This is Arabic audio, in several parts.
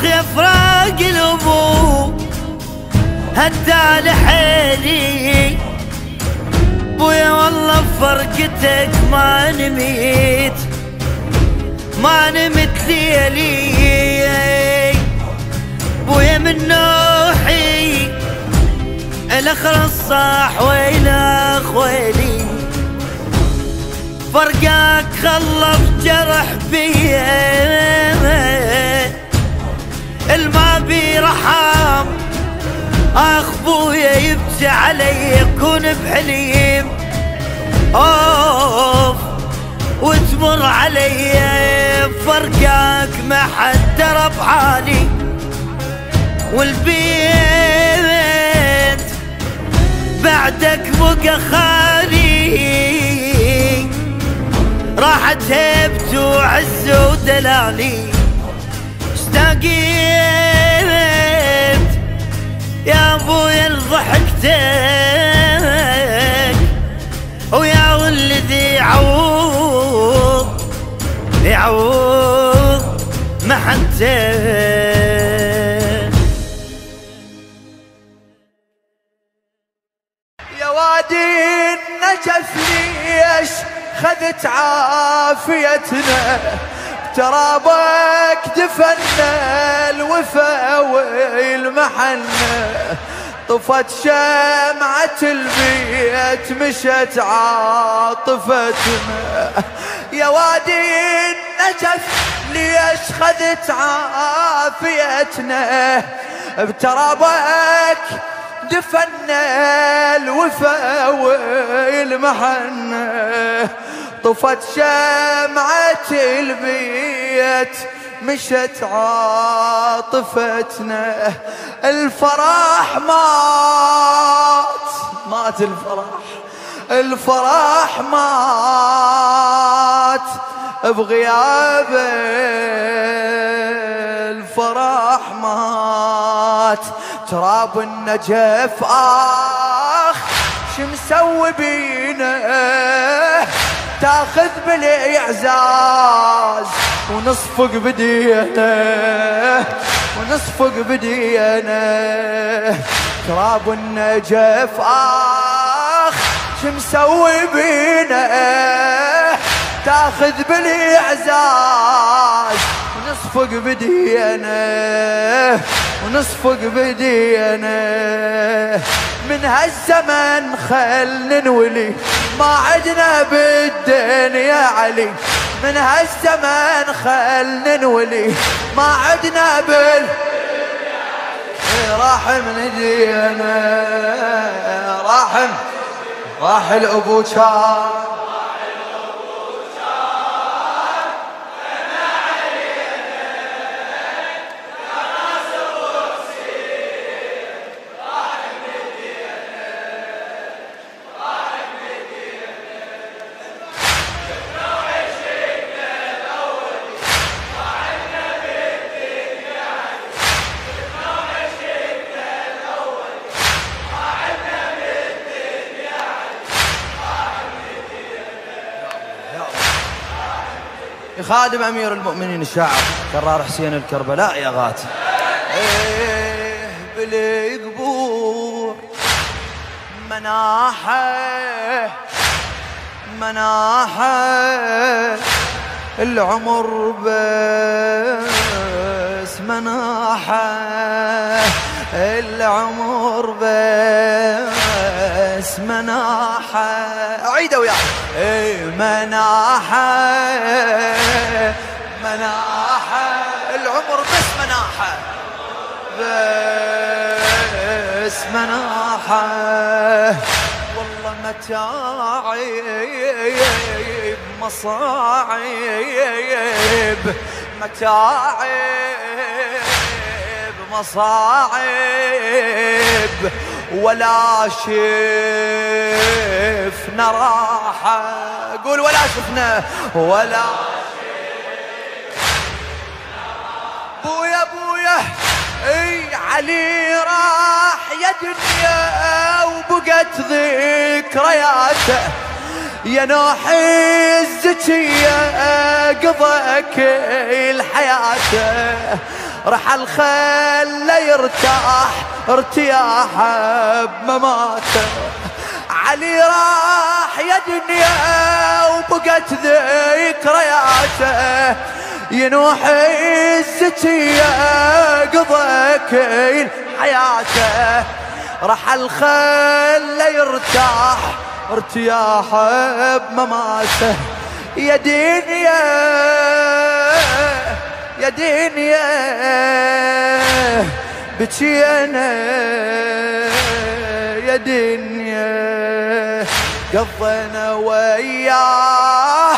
اخ يا فراق الابو هدى لحيلي بويا والله فرقتك ما نميت ما نمت ليلي بويا من نوحي الآخر الصاح ويلا خويلي فرقاك خلف جرح بيه اخ بويا يبكي علي يكون بحليم. أوف وتمر علي. فرقاك ما حد درب حالي والبيت بعدك بقى خالي. راحت هيبت وعز ودلالي. اشتاقيت يا ابويا لضحكتك ويا ولدي يعوض يعوض محنتك يا وادي النجف ليش خذت عافيتنا؟ ترابك دفنا الوفا والمحنة طفت شمعة البيت مشت عاطفتنا. يا وادي النجف ليش خذت عافيتنا؟ بترابك دفنا الوفا والمحنة. طفت شمعة البيت مشت عاطفتنا الفرح مات مات الفرح الفرح مات بغيابه الفرح مات. تراب النجف آخ شو مسوي بينا؟ تاخذ بالإعزاز. ونصفق بدينا ونصفق بدينا تراب النجف آخ شو مسوي بينا تاخذ بالإعزاز. ونصفق بدينا ونصفق بدينا من هالزمن خل ننولي ما عدنا بالدنيا علي. من هالزمن خل ننولي ما عدنا بال راح من دينا راح الأبو كان يا خادم أمير المؤمنين الشاعر كرار حسين الكربلاء يا غاتي. إيه بالقبور مناحة مناحة العمر بس مناحة العمر بس مناحة. عيدة وياي إيه مناحة مناحة العمر بس مناحة بس مناحة والله متاعب مصاعب. متاعب مصاعب. ولا راحة قول ولا شفنا ولا بويا بويا إي علي راح يا دنيا وبقت ذكرياته يا نوحي الزكية قضى كل حياته رحل خله يرتاح ارتياح بمماته. علي راح يا دنيا وبقت ذكرياته ينوح الزكية قضى كل حياته رحل خله يرتاح ارتياح بمماته. يا دنيا يا دنيا بكينا. يا دنيا. قضينا وياه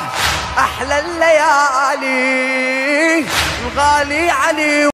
أحلى الليالي الغالي علي.